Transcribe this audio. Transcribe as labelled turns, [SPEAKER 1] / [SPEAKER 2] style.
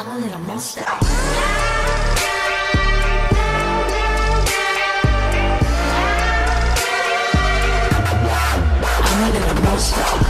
[SPEAKER 1] I'm a little monster. I'm a little monster.